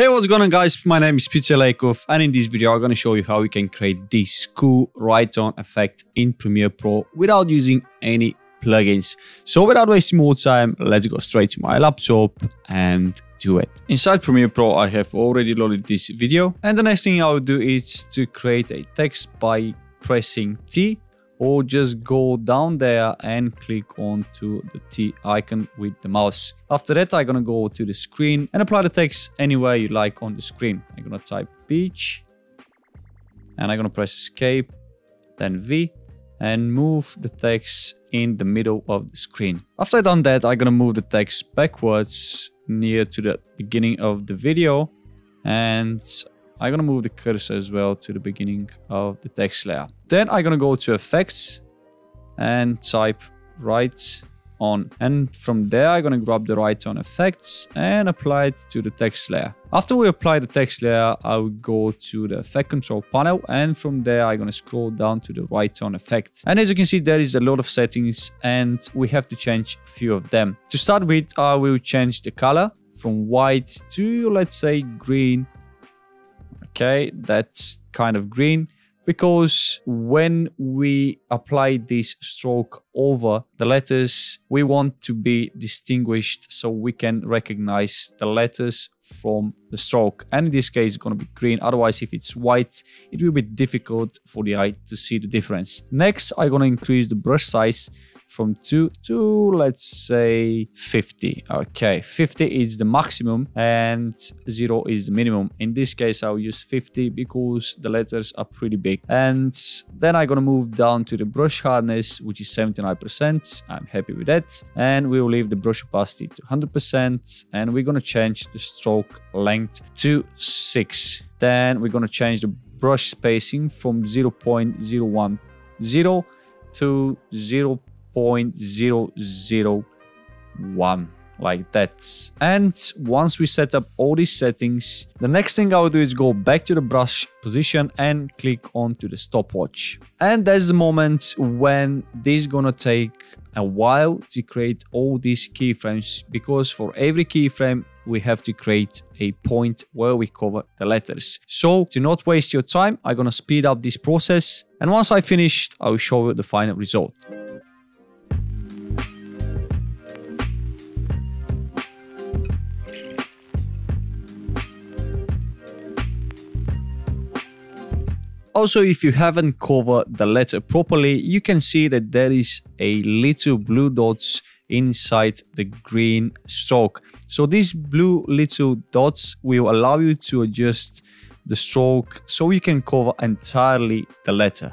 Hey, what's going on guys? My name is Petar Leykov and in this video I'm going to show you how you can create this cool write-on effect in Premiere Pro without using any plugins. So without wasting more time, let's go straight to my laptop and do it. Inside Premiere Pro, I have already loaded this video and the next thing I'll do is to create a text by pressing T or just go down there and click onto the T icon with the mouse. After that, I'm gonna go to the screen and apply the text anywhere you like on the screen. I'm gonna type beach and I'm gonna press escape, then V and move the text in the middle of the screen. After I've done that, I'm gonna move the text backwards near to the beginning of the video and I'm gonna move the cursor as well to the beginning of the text layer. Then I'm gonna go to effects and type write on. And from there, I'm gonna grab the write on effects and apply it to the text layer. After we apply the text layer, I will go to the effect control panel. And from there, I'm gonna scroll down to the write on effect. And as you can see, there is a lot of settings and we have to change a few of them. To start with, I will change the color from white to, let's say, green okay that's kind of green. Because when we apply this stroke over the letters we want to be distinguished so we can recognize the letters from the stroke. And in this case it's going to be green. Otherwise if it's white it will be difficult for the eye to see the difference. Next i'm going to increase the brush size from 2 to let's say 50 okay 50 is the maximum and 0 is the minimum. In this case i'll use 50 because the letters are pretty big. And then i'm gonna move down to the brush hardness which is 79 percent. I'm happy with that. And we will leave the brush opacity to 100 percent. And we're gonna change the stroke length to 6 then we're gonna change the brush spacing from 0.010 to 0 0.001 like that. And once we set up all these settings, the next thing I will do is go back to the brush position and click onto the stopwatch. And there's the moment when this is gonna take a while to create all these keyframes because for every keyframe we have to create a point where we cover the letters. So to not waste your time, I'm gonna speed up this process. And once I finished, I will show you the final result. Also, if you haven't covered the letter properly, you can see that there is a little blue dots inside the green stroke. So these blue little dots will allow you to adjust the stroke so you can cover entirely the letter.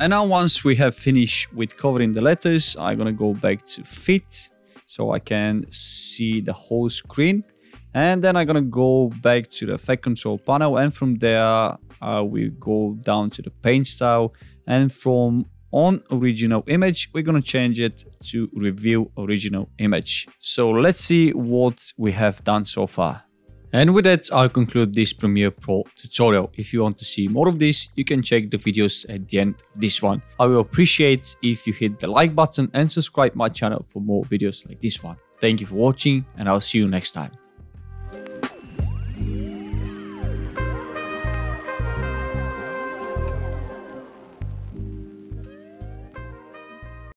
And now once we have finished with covering the letters, I'm gonna go back to fit so I can see the whole screen. And then I'm gonna go back to the effect control panel and from there we go down to the paint style and from on original image we're gonna change it to reveal original image. So let's see what we have done so far. And with that, I'll conclude this Premiere Pro tutorial. If you want to see more of this, you can check the videos at the end of this one. I will appreciate if you hit the like button and subscribe my channel for more videos like this one. Thank you for watching and I'll see you next time.